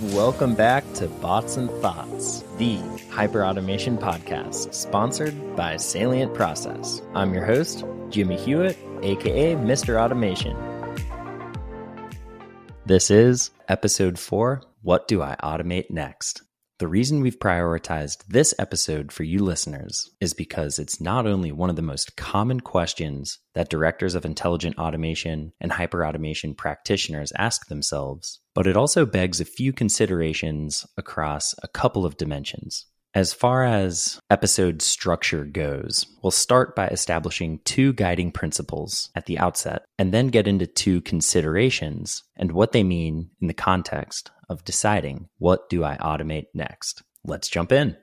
Welcome back to Bots and Thoughts, the hyperautomation podcast, sponsored by Salient Process. I'm your host, Jimmy Hewitt, aka Mr. Automation. This is episode four What Do I Automate Next? The reason we've prioritized this episode for you listeners is because it's not only one of the most common questions that directors of intelligent automation and hyperautomation practitioners ask themselves, but it also begs a few considerations across a couple of dimensions. As far as episode structure goes, we'll start by establishing two guiding principles at the outset and then get into two considerations and what they mean in the context of deciding what do I automate next. Let's jump in.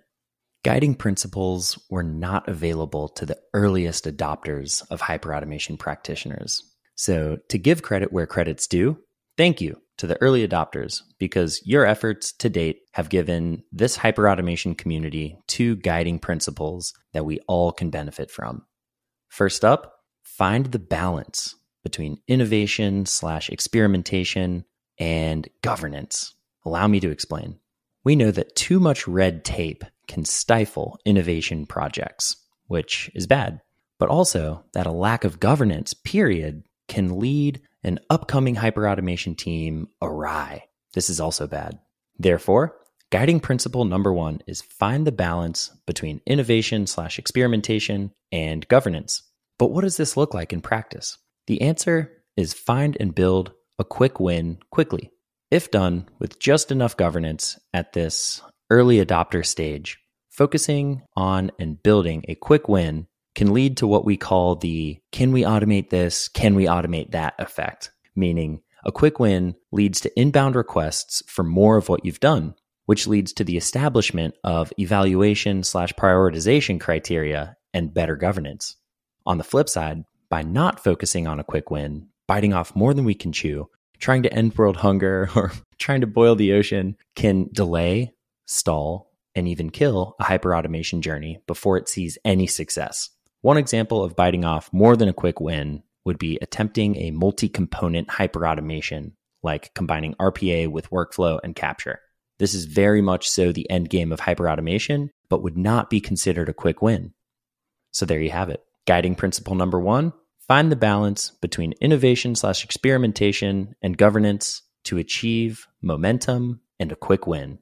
Guiding principles were not available to the earliest adopters of hyperautomation practitioners. So, to give credit where credit's due, thank you to the early adopters because your efforts to date have given this hyperautomation community two guiding principles that we all can benefit from. First up, find the balance between innovation slash experimentation and governance. Allow me to explain. We know that too much red tape can stifle innovation projects, which is bad, but also that a lack of governance, period, can lead an upcoming hyperautomation team awry. This is also bad. Therefore, guiding principle number one is find the balance between innovation slash experimentation and governance. But what does this look like in practice? The answer is find and build a quick win quickly. If done with just enough governance at this early adopter stage, focusing on and building a quick win can lead to what we call the can we automate this, can we automate that effect, meaning a quick win leads to inbound requests for more of what you've done, which leads to the establishment of evaluation slash prioritization criteria and better governance. On the flip side, by not focusing on a quick win, biting off more than we can chew, trying to end world hunger or trying to boil the ocean can delay, stall, and even kill a hyperautomation journey before it sees any success. One example of biting off more than a quick win would be attempting a multi component hyperautomation, like combining RPA with workflow and capture. This is very much so the end game of hyperautomation, but would not be considered a quick win. So there you have it. Guiding principle number one Find the balance between innovation slash experimentation and governance to achieve momentum and a quick win.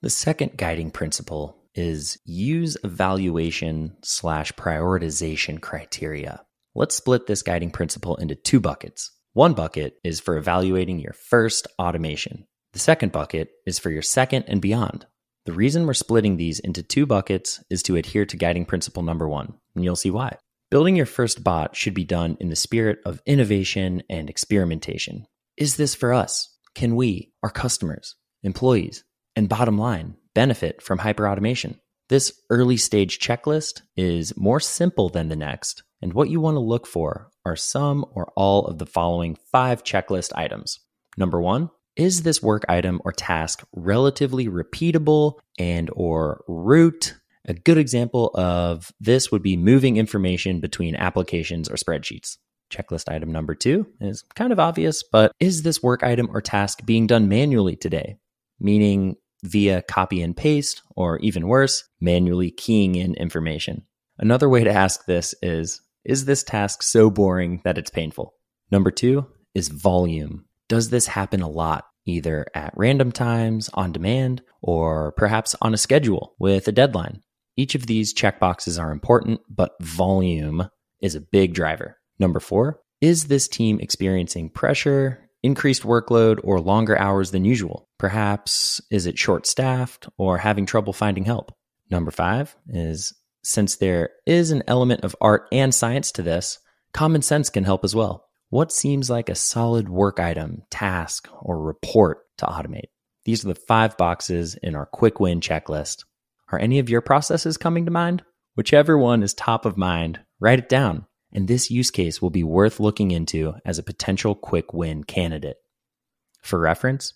The second guiding principle is use evaluation slash prioritization criteria. Let's split this guiding principle into two buckets. One bucket is for evaluating your first automation. The second bucket is for your second and beyond. The reason we're splitting these into two buckets is to adhere to guiding principle number one, and you'll see why. Building your first bot should be done in the spirit of innovation and experimentation. Is this for us? Can we, our customers, employees, and bottom line, benefit from hyperautomation? This early stage checklist is more simple than the next, and what you want to look for are some or all of the following five checklist items. Number one, is this work item or task relatively repeatable and or root a good example of this would be moving information between applications or spreadsheets. Checklist item number two is kind of obvious, but is this work item or task being done manually today? Meaning via copy and paste, or even worse, manually keying in information. Another way to ask this is Is this task so boring that it's painful? Number two is volume. Does this happen a lot, either at random times, on demand, or perhaps on a schedule with a deadline? Each of these checkboxes are important, but volume is a big driver. Number four, is this team experiencing pressure, increased workload, or longer hours than usual? Perhaps is it short staffed or having trouble finding help? Number five is since there is an element of art and science to this, common sense can help as well. What seems like a solid work item, task, or report to automate? These are the five boxes in our quick win checklist. Are any of your processes coming to mind? Whichever one is top of mind, write it down. And this use case will be worth looking into as a potential quick win candidate. For reference,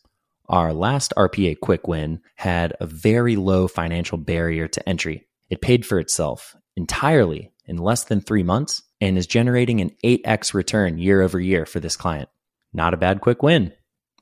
our last RPA quick win had a very low financial barrier to entry. It paid for itself entirely in less than three months and is generating an 8x return year over year for this client. Not a bad quick win.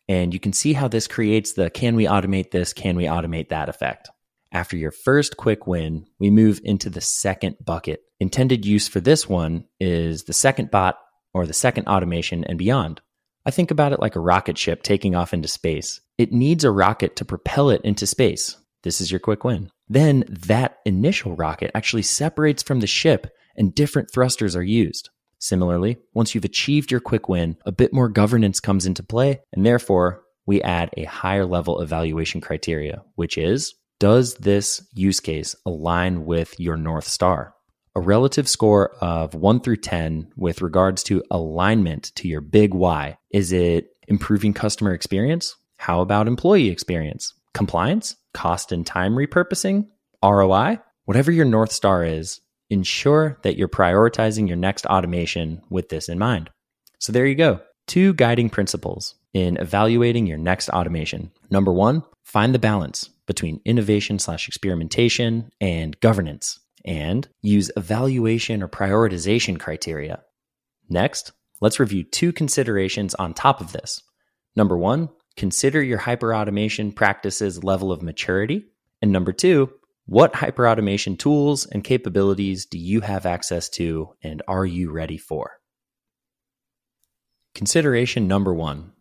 And you can see how this creates the can we automate this? Can we automate that effect? After your first quick win, we move into the second bucket. Intended use for this one is the second bot or the second automation and beyond. I think about it like a rocket ship taking off into space. It needs a rocket to propel it into space. This is your quick win. Then that initial rocket actually separates from the ship and different thrusters are used. Similarly, once you've achieved your quick win, a bit more governance comes into play, and therefore we add a higher level evaluation criteria, which is does this use case align with your North Star? A relative score of 1 through 10 with regards to alignment to your big why. Is it improving customer experience? How about employee experience? Compliance? Cost and time repurposing? ROI? Whatever your North Star is, ensure that you're prioritizing your next automation with this in mind. So there you go. Two guiding principles in evaluating your next automation. Number one, find the balance between innovation slash experimentation and governance and use evaluation or prioritization criteria. Next, let's review two considerations on top of this. Number one, consider your hyperautomation practices level of maturity. And number two, what hyperautomation tools and capabilities do you have access to and are you ready for? Consideration number one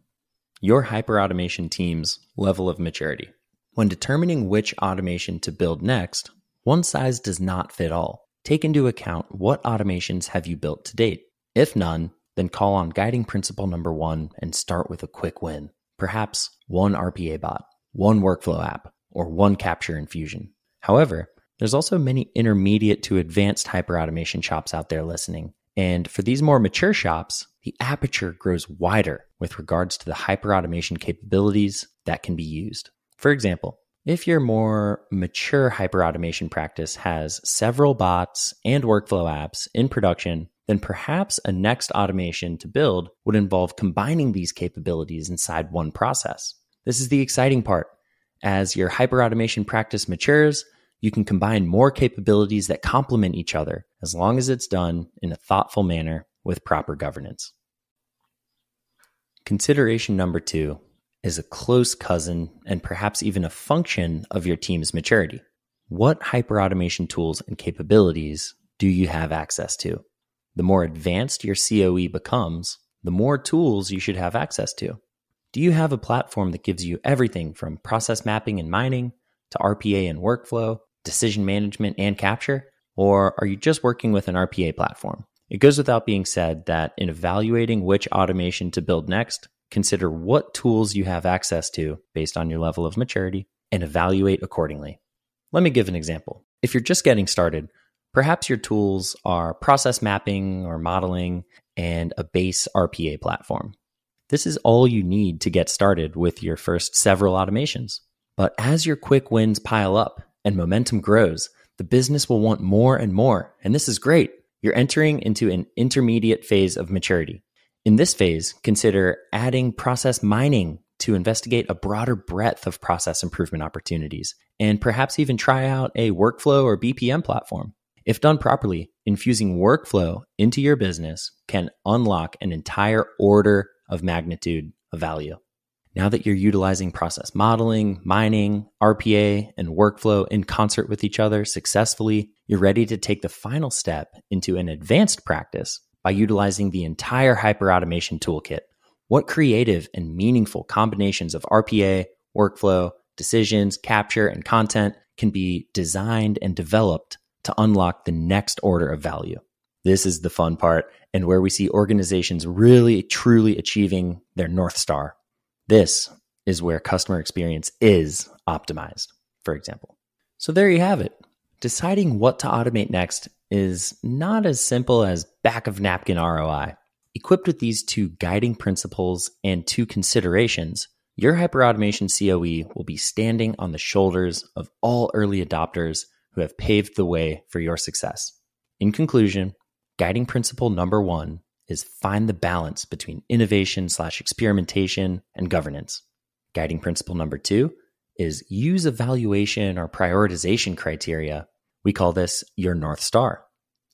your hyperautomation team's level of maturity. When determining which automation to build next, one size does not fit all. Take into account what automations have you built to date. If none, then call on guiding principle number one and start with a quick win. Perhaps one RPA bot, one workflow app, or one capture infusion. However, there's also many intermediate to advanced hyperautomation shops out there listening. And for these more mature shops, the aperture grows wider with regards to the hyperautomation capabilities that can be used. For example, if your more mature hyperautomation practice has several bots and workflow apps in production, then perhaps a next automation to build would involve combining these capabilities inside one process. This is the exciting part. As your hyperautomation practice matures, you can combine more capabilities that complement each other as long as it's done in a thoughtful manner with proper governance. Consideration number two is a close cousin and perhaps even a function of your team's maturity. What hyperautomation tools and capabilities do you have access to? The more advanced your COE becomes, the more tools you should have access to. Do you have a platform that gives you everything from process mapping and mining to RPA and workflow, decision management and capture? Or are you just working with an RPA platform? It goes without being said that in evaluating which automation to build next, consider what tools you have access to based on your level of maturity and evaluate accordingly. Let me give an example. If you're just getting started, perhaps your tools are process mapping or modeling and a base RPA platform. This is all you need to get started with your first several automations. But as your quick wins pile up and momentum grows, the business will want more and more. And this is great. You're entering into an intermediate phase of maturity. In this phase, consider adding process mining to investigate a broader breadth of process improvement opportunities, and perhaps even try out a workflow or BPM platform. If done properly, infusing workflow into your business can unlock an entire order of magnitude of value. Now that you're utilizing process modeling, mining, RPA, and workflow in concert with each other successfully, you're ready to take the final step into an advanced practice by utilizing the entire hyperautomation toolkit. What creative and meaningful combinations of RPA, workflow, decisions, capture, and content can be designed and developed to unlock the next order of value? This is the fun part and where we see organizations really truly achieving their North Star. This is where customer experience is optimized, for example. So there you have it. Deciding what to automate next is not as simple as back of napkin ROI. Equipped with these two guiding principles and two considerations, your hyperautomation COE will be standing on the shoulders of all early adopters who have paved the way for your success. In conclusion, guiding principle number one is find the balance between innovation slash experimentation and governance. Guiding principle number two is use evaluation or prioritization criteria. We call this your North Star.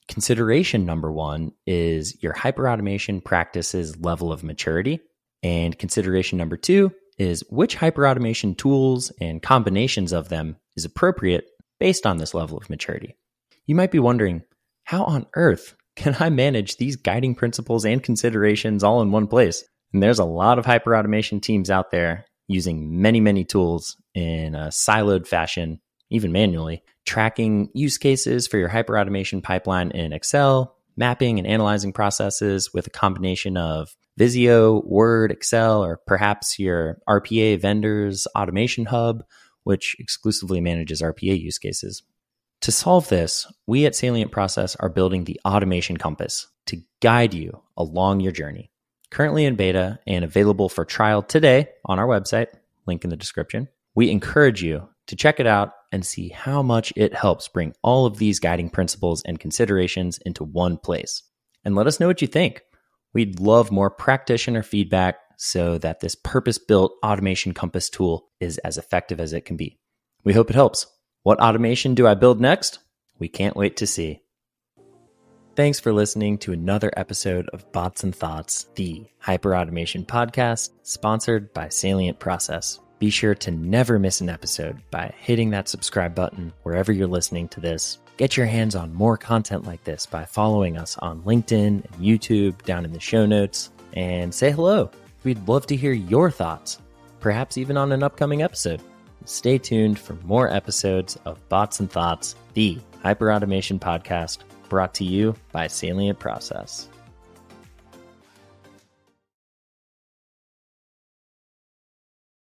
Consideration number one is your hyperautomation practices level of maturity. And consideration number two is which hyperautomation tools and combinations of them is appropriate based on this level of maturity. You might be wondering, how on earth can I manage these guiding principles and considerations all in one place? And there's a lot of hyperautomation teams out there using many, many tools in a siloed fashion, even manually, tracking use cases for your hyperautomation pipeline in Excel, mapping and analyzing processes with a combination of Visio, Word, Excel, or perhaps your RPA vendor's automation hub, which exclusively manages RPA use cases. To solve this, we at Salient Process are building the Automation Compass to guide you along your journey. Currently in beta and available for trial today on our website, link in the description. We encourage you to check it out and see how much it helps bring all of these guiding principles and considerations into one place. And let us know what you think. We'd love more practitioner feedback so that this purpose built automation compass tool is as effective as it can be. We hope it helps. What automation do I build next? We can't wait to see. Thanks for listening to another episode of Bots and Thoughts, the hyperautomation podcast sponsored by Salient Process. Be sure to never miss an episode by hitting that subscribe button wherever you're listening to this. Get your hands on more content like this by following us on LinkedIn and YouTube down in the show notes and say hello. We'd love to hear your thoughts, perhaps even on an upcoming episode. Stay tuned for more episodes of Bots and Thoughts, the hyperautomation podcast brought to you by Salient Process.